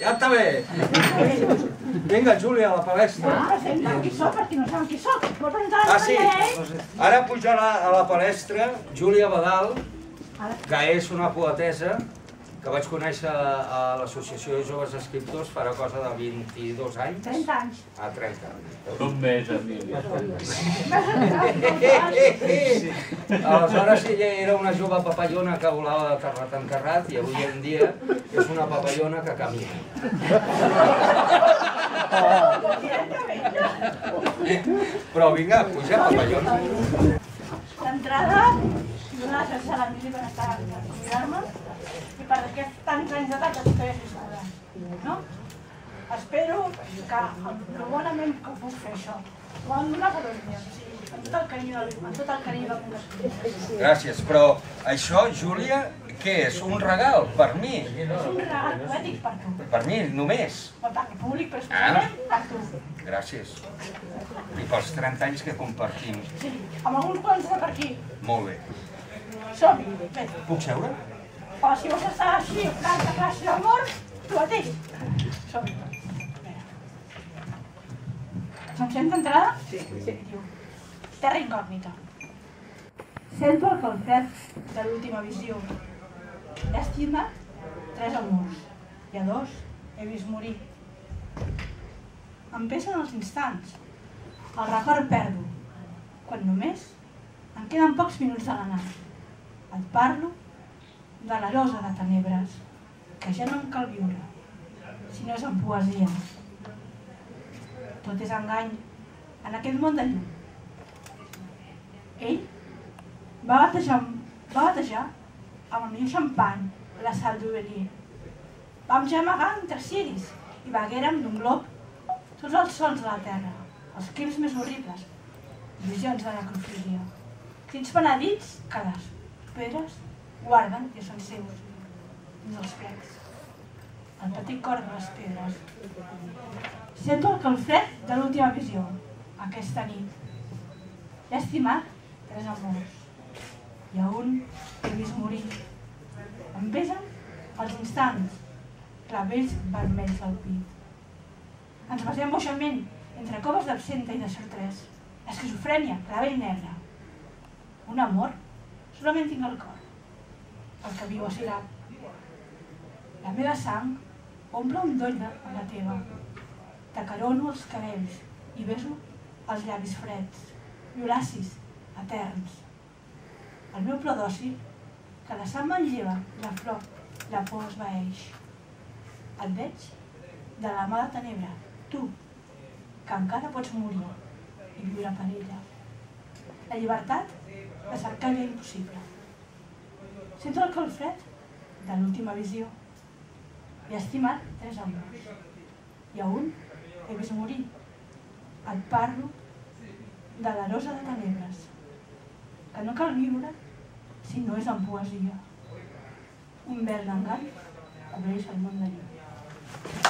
Ja està bé. Vinga, Júlia, a la palestra. Ah, presenta qui soc, per qui no saben qui soc. Vol presentar Ah, la sí. Maria Ara pujarà a la palestra Júlia Badal, que és una poetessa que vaig conèixer a l'Associació de Joves Escriptors farà cosa de 22 anys. 30 anys. A 30 anys. Com més, Emília? Aleshores ella era una jove papallona que volava de terrat en terrat i avui en dia és una papallona que camina. Però vinga, puja, papallona. D'entrada, donar les gràcies a l'Emili per estar per convidar-me i per aquests tants anys d'edat hagis estat. No? Espero que el bonament que puc fer això ho han donat per sí, amb tot el carinyo amb tot el carinyo del món. Gràcies, però això, Júlia, què és? Un regal per mi? És un regal poètic per tu. Per mi, només? No per el públic, però Ah. especialment per tu. Gràcies. I pels 30 anys que compartim. Sí, amb alguns quants de per aquí. Molt bé. Som-hi. Puc seure? O si vols estar així, tanta classe d'amor, tu mateix. Som-hi. Se'm sent d'entrada? Sí. sí. Diu, terra incògnita. Sento el calfred de l'última visió. He estimat tres amors i a dos he vist morir. Em pesen els instants. El record perdo, quan només em queden pocs minuts de l'anar. Et parlo de la rosa de tenebres, que ja no em cal viure, si no és en poesia. Tot és engany en aquest món de llum. Ell va batejar, va batejar amb el millor xampany la sal d'Ovelier. Vam gemegar entre ciris i beguérem d'un glob tots els sons de la terra, els crims més horribles, visions de necrofília. Crits penedits que les pedres guarden i són seus, dins els plecs. El petit cor de les pedres. Sento el calfred de l'última visió, aquesta nit. He estimat tres amors, i a un he vist morir. Em besen els instants, clavells vermells del pit. Ens basem boixament entre coves d'absenta i de sortres. Esquizofrènia, clavell negre. Un amor, solament tinc el cor. El que viu a Sirap. La meva sang omple un doll de la teva. T'acarono els cabells i beso els llavis freds, violacis, eterns. El meu plor d'oci, que la sang manlleva la flor, la por es vaeix. Et veig de la mà de tenebra, tu, que encara pots morir i viure per ella. La llibertat de cercar allò impossible. Sento el calfred de l'última visió. He estimat tres amors. I a un he vist morir. Et parlo de la rosa de tenebres, que no cal viure si no és en poesia. Un vel d'engany cobreix el món de llum.